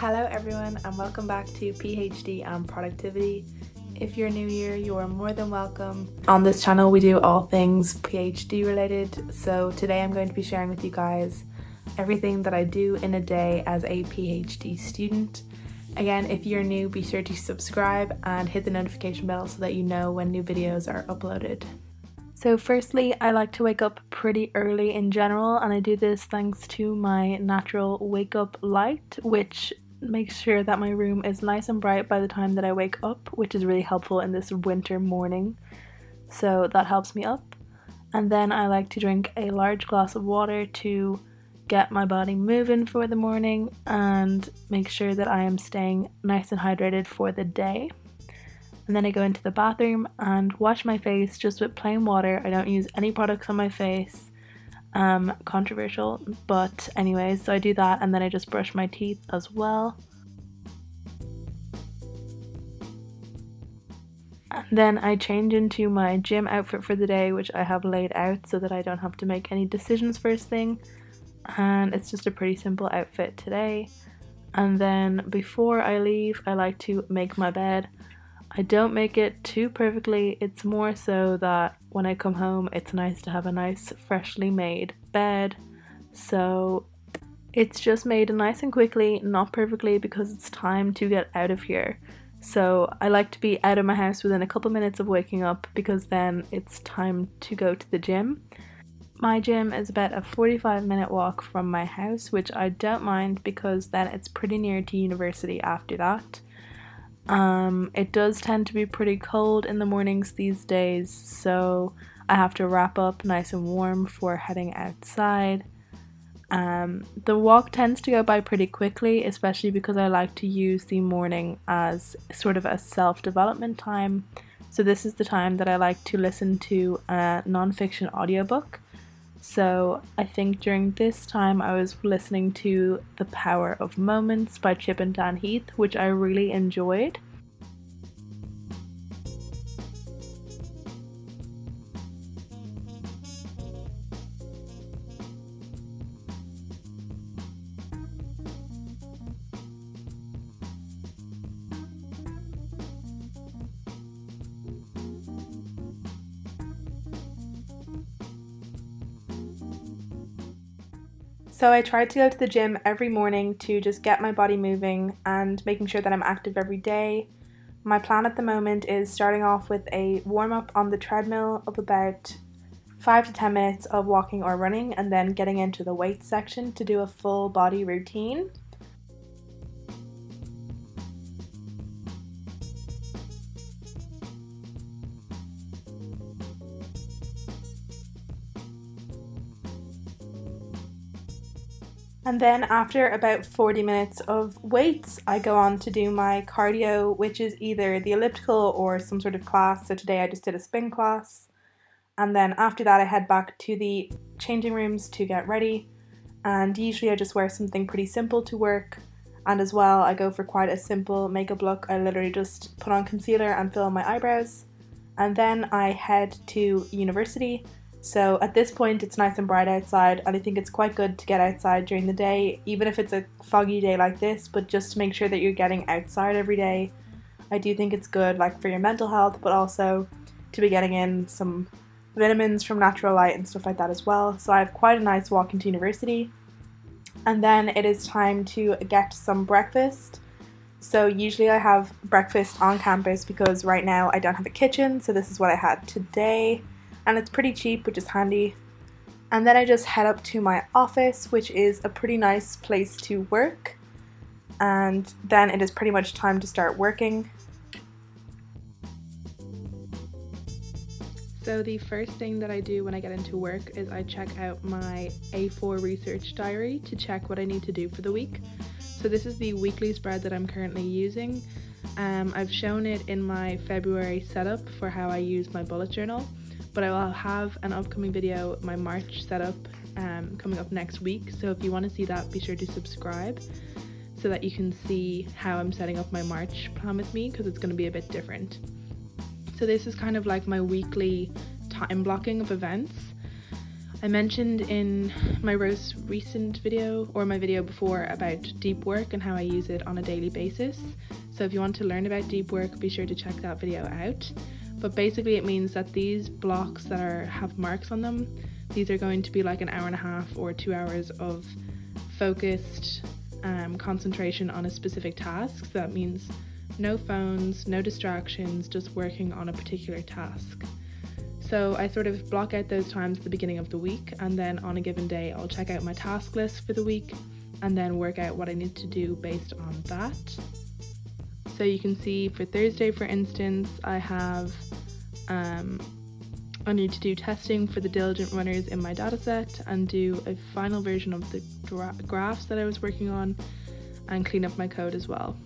Hello everyone and welcome back to PhD and Productivity. If you're new here, you are more than welcome. On this channel we do all things PhD related, so today I'm going to be sharing with you guys everything that I do in a day as a PhD student. Again, if you're new, be sure to subscribe and hit the notification bell so that you know when new videos are uploaded. So firstly, I like to wake up pretty early in general and I do this thanks to my natural wake up light, which makes sure that my room is nice and bright by the time that I wake up, which is really helpful in this winter morning. So that helps me up. And then I like to drink a large glass of water to get my body moving for the morning and make sure that I am staying nice and hydrated for the day. And then I go into the bathroom and wash my face just with plain water. I don't use any products on my face. Um, controversial, but anyways, so I do that and then I just brush my teeth as well. And then I change into my gym outfit for the day, which I have laid out so that I don't have to make any decisions first thing and it's just a pretty simple outfit today. And then before I leave, I like to make my bed. I don't make it too perfectly, it's more so that when I come home, it's nice to have a nice, freshly made bed. So it's just made nice and quickly, not perfectly because it's time to get out of here. So I like to be out of my house within a couple minutes of waking up because then it's time to go to the gym. My gym is about a 45 minute walk from my house, which I don't mind because then it's pretty near to university after that. Um, it does tend to be pretty cold in the mornings these days, so I have to wrap up nice and warm for heading outside. Um, the walk tends to go by pretty quickly, especially because I like to use the morning as sort of a self development time. So, this is the time that I like to listen to a non fiction audiobook. So I think during this time I was listening to The Power of Moments by Chip and Dan Heath, which I really enjoyed. So I tried to go to the gym every morning to just get my body moving and making sure that I'm active every day. My plan at the moment is starting off with a warm up on the treadmill of about 5 to 10 minutes of walking or running and then getting into the weights section to do a full body routine. And then after about 40 minutes of weights, I go on to do my cardio, which is either the elliptical or some sort of class. So today I just did a spin class. And then after that, I head back to the changing rooms to get ready. And usually I just wear something pretty simple to work. And as well, I go for quite a simple makeup look. I literally just put on concealer and fill in my eyebrows. And then I head to university so at this point, it's nice and bright outside, and I think it's quite good to get outside during the day, even if it's a foggy day like this, but just to make sure that you're getting outside every day. I do think it's good, like for your mental health, but also to be getting in some vitamins from natural light and stuff like that as well. So I have quite a nice walk into university. And then it is time to get some breakfast. So usually I have breakfast on campus because right now I don't have a kitchen, so this is what I had today and it's pretty cheap, which is handy. And then I just head up to my office, which is a pretty nice place to work. And then it is pretty much time to start working. So the first thing that I do when I get into work is I check out my A4 research diary to check what I need to do for the week. So this is the weekly spread that I'm currently using. Um, I've shown it in my February setup for how I use my bullet journal but I will have an upcoming video, my March setup, um, coming up next week. So if you want to see that, be sure to subscribe so that you can see how I'm setting up my March plan with me because it's going to be a bit different. So this is kind of like my weekly time blocking of events. I mentioned in my most recent video or my video before about deep work and how I use it on a daily basis. So if you want to learn about deep work, be sure to check that video out. But basically it means that these blocks that are have marks on them, these are going to be like an hour and a half or two hours of focused um, concentration on a specific task. So that means no phones, no distractions, just working on a particular task. So I sort of block out those times at the beginning of the week, and then on a given day, I'll check out my task list for the week and then work out what I need to do based on that. So you can see for Thursday, for instance, I have um, I need to do testing for the diligent runners in my dataset and do a final version of the gra graphs that I was working on and clean up my code as well.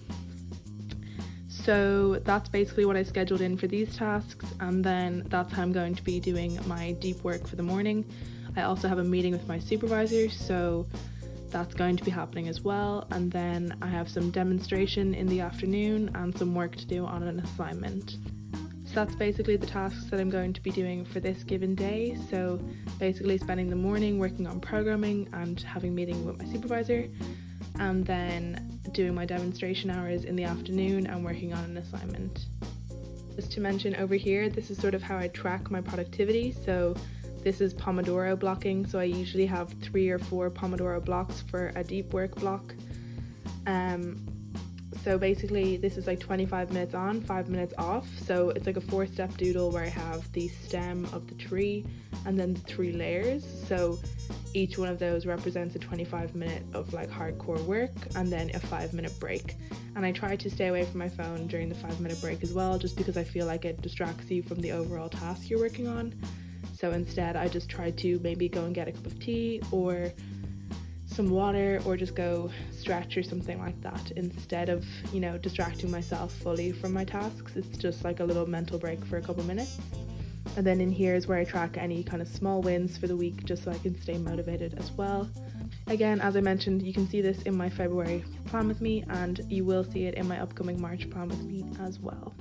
So that's basically what I scheduled in for these tasks, and then that's how I'm going to be doing my deep work for the morning. I also have a meeting with my supervisor, so that's going to be happening as well. And then I have some demonstration in the afternoon and some work to do on an assignment. So that's basically the tasks that I'm going to be doing for this given day. So basically spending the morning working on programming and having meeting with my supervisor and then doing my demonstration hours in the afternoon and working on an assignment. Just to mention over here, this is sort of how I track my productivity. So this is Pomodoro blocking. So I usually have three or four Pomodoro blocks for a deep work block. Um, so basically this is like 25 minutes on, five minutes off. So it's like a four step doodle where I have the stem of the tree and then the three layers. So each one of those represents a 25 minute of like hardcore work and then a five minute break. And I try to stay away from my phone during the five minute break as well, just because I feel like it distracts you from the overall task you're working on. So instead, I just try to maybe go and get a cup of tea or some water or just go stretch or something like that instead of, you know, distracting myself fully from my tasks. It's just like a little mental break for a couple minutes. And then in here is where I track any kind of small wins for the week just so I can stay motivated as well. Again, as I mentioned, you can see this in my February plan with me, and you will see it in my upcoming March plan with me as well.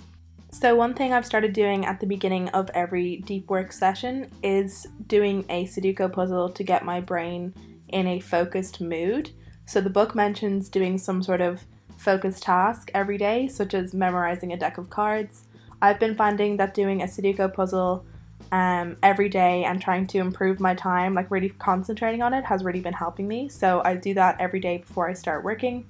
So, one thing I've started doing at the beginning of every deep work session is doing a Sudoku puzzle to get my brain in a focused mood. So, the book mentions doing some sort of focused task every day, such as memorizing a deck of cards I've been finding that doing a Sudoku puzzle um, every day and trying to improve my time, like really concentrating on it, has really been helping me. So I do that every day before I start working.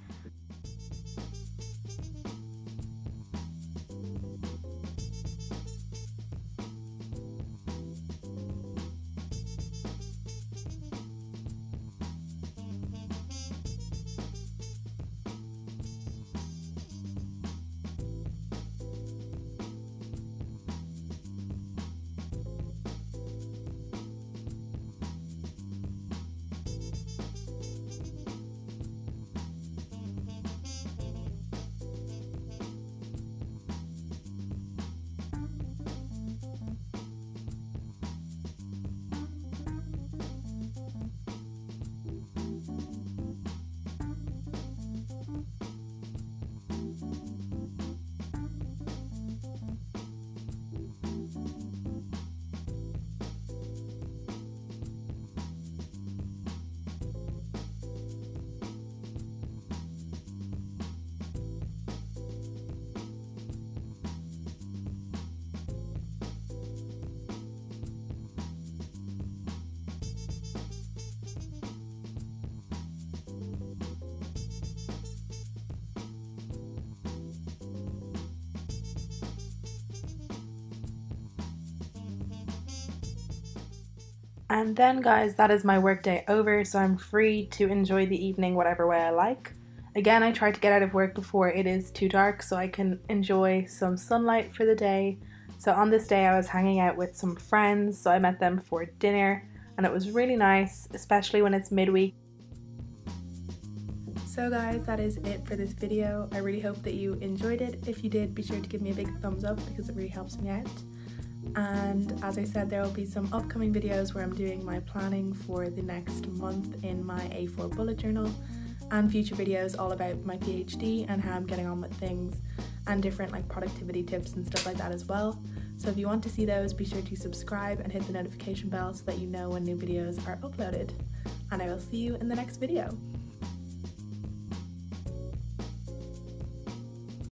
And then, guys, that is my workday over, so I'm free to enjoy the evening whatever way I like. Again, I try to get out of work before it is too dark so I can enjoy some sunlight for the day. So, on this day, I was hanging out with some friends, so I met them for dinner, and it was really nice, especially when it's midweek. So, guys, that is it for this video. I really hope that you enjoyed it. If you did, be sure to give me a big thumbs up because it really helps me out and as I said there will be some upcoming videos where I'm doing my planning for the next month in my A4 bullet journal and future videos all about my PhD and how I'm getting on with things and different like productivity tips and stuff like that as well. So if you want to see those, be sure to subscribe and hit the notification bell so that you know when new videos are uploaded. And I will see you in the next video.